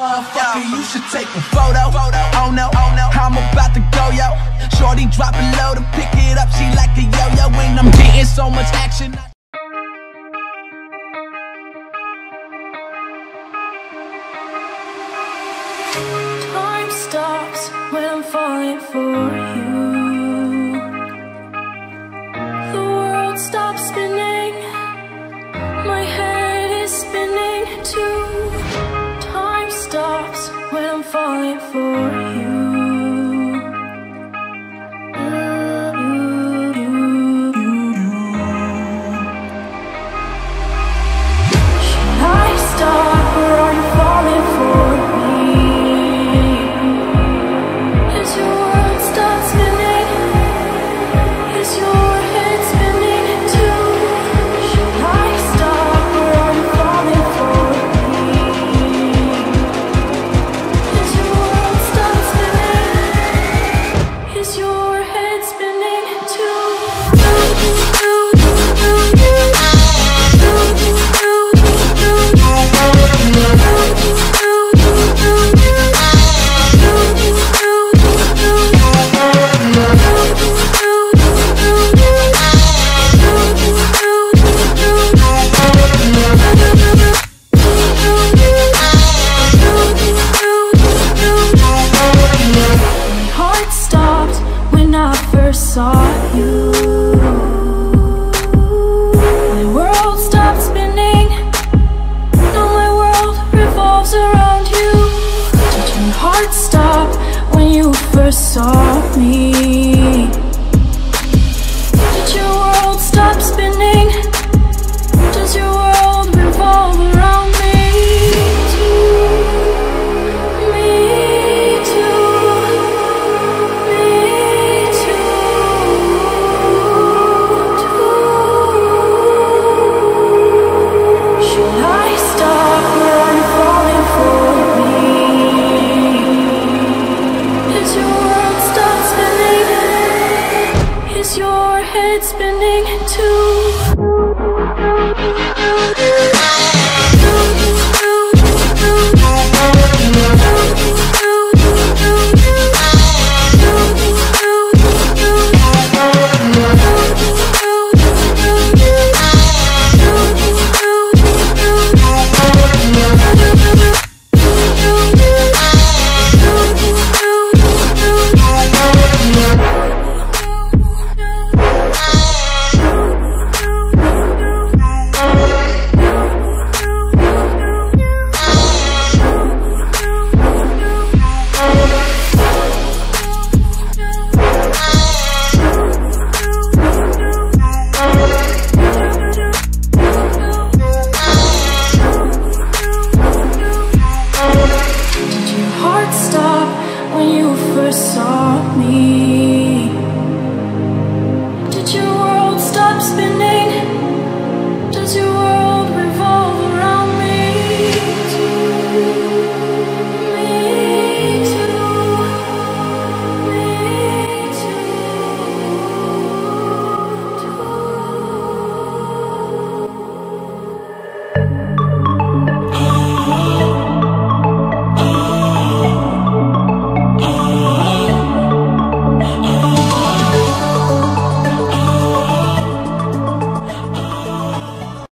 Motherfucker, you should take a photo. Oh no, oh no, I'm about to go, yo. Shorty dropping low to pick it up. She like a yo-yo when I'm getting so much action. Time stops when I'm falling for stops first saw you. My world stopped spinning. Now my world revolves around you. Did your heart stop when you first saw me? head spinning too me.